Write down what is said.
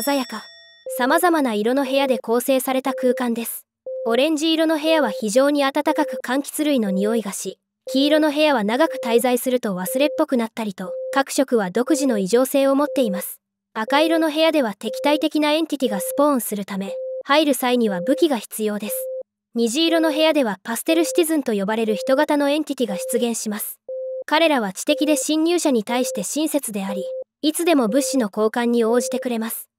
鮮やか。様々な色の部屋で構成された空間です。オレンジ色の部屋は非常に暖かく柑橘類の匂いがし黄色の部屋は長く滞在すると忘れっぽくなったりと各色は独自の異常性を持っています。赤色の部屋では敵対的なエンティティがスポーンするため入る際には武器が必要です。虹色の部屋ではパステルシティズンと呼ばれる人型のエンティティが出現します。彼らは知的で侵入者に対して親切でありいつでも物資の交換に応じてくれます。